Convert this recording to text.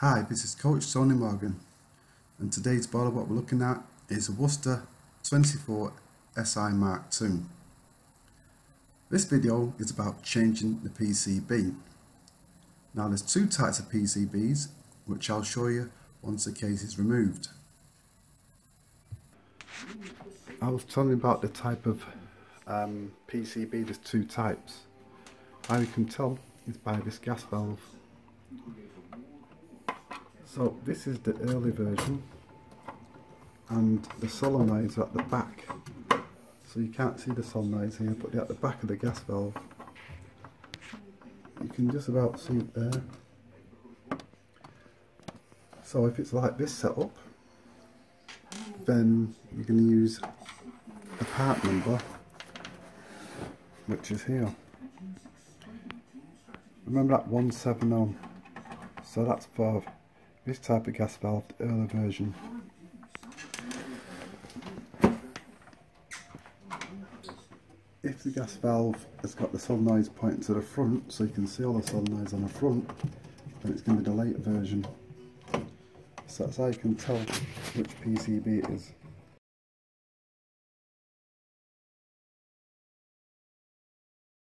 Hi, this is Coach Tony Morgan and today's boiler what we're looking at is a Worcester 24 SI Mark II. This video is about changing the PCB. Now there's two types of PCBs which I'll show you once the case is removed. I was telling you about the type of um, PCB, there's two types. How you can tell is by this gas valve so this is the early version and the solenoids are at the back. So you can't see the solenoids here but they're at the back of the gas valve. You can just about see it there. So if it's like this setup then you're going to use the part number which is here. Remember that 170 so that's for this type of gas valve, the early version. If the gas valve has got the solenoids pointing to the front, so you can see all the solenoids on the front, then it's going to be the later version. So that's how you can tell which PCB it is.